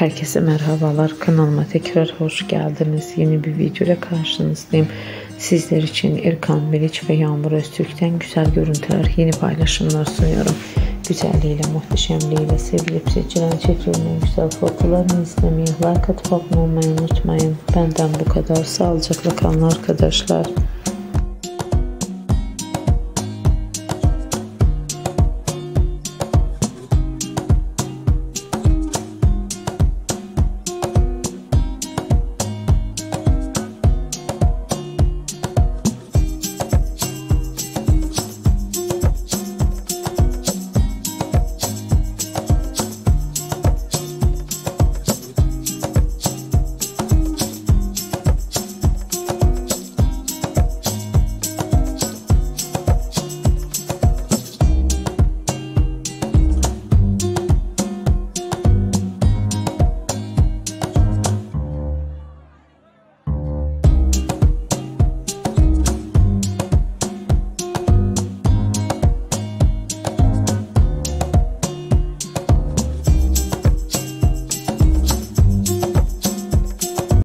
Herkese merhabalar. Kanalıma tekrar hoş geldiniz. Yeni bir video ile karşınızdayım. Sizler için Erkan Meriç ve Yağmur Öztürk'ten güzel görüntüler, yeni paylaşımlar sunuyorum. Güzelliğiyle, muhteşemliğiyle sevilip seçilen çekilmeyen güzel fotolarını izlemeyi, like atıp abone olmayı unutmayın. Benden bu kadar. Sağlıcakla kalın arkadaşlar.